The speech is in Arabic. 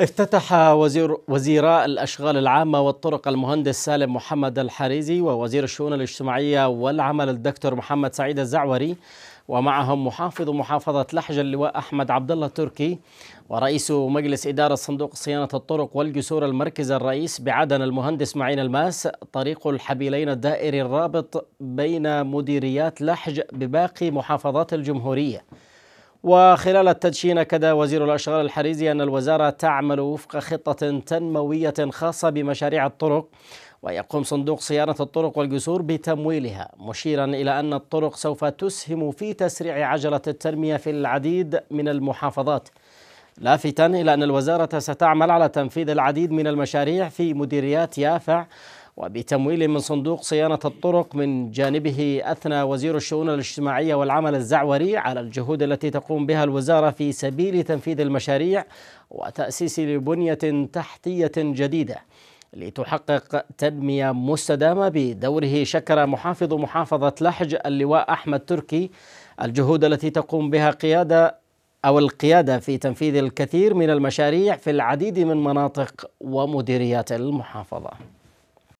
افتتح وزير وزيراء الأشغال العامة والطرق المهندس سالم محمد الحريزي ووزير الشؤون الاجتماعية والعمل الدكتور محمد سعيد الزعوري ومعهم محافظ محافظة لحج اللواء أحمد عبد الله التركي ورئيس مجلس إدارة صندوق صيانة الطرق والجسور المركز الرئيس بعدن المهندس معين الماس طريق الحبيلين الدائري الرابط بين مديريات لحج بباقي محافظات الجمهورية. وخلال التدشين كدا وزير الأشغال الحريزي أن الوزارة تعمل وفق خطة تنموية خاصة بمشاريع الطرق ويقوم صندوق صيانة الطرق والجسور بتمويلها مشيرا إلى أن الطرق سوف تسهم في تسريع عجلة التنمية في العديد من المحافظات. لافتا إلى أن الوزارة ستعمل على تنفيذ العديد من المشاريع في مديريات يافع وبتمويل من صندوق صيانة الطرق من جانبه أثنى وزير الشؤون الاجتماعية والعمل الزعوري على الجهود التي تقوم بها الوزارة في سبيل تنفيذ المشاريع وتأسيس لبنية تحتية جديدة لتحقق تنمية مستدامة بدوره شكر محافظ محافظة لحج اللواء أحمد تركي الجهود التي تقوم بها قيادة أو القيادة في تنفيذ الكثير من المشاريع في العديد من مناطق ومديريات المحافظة.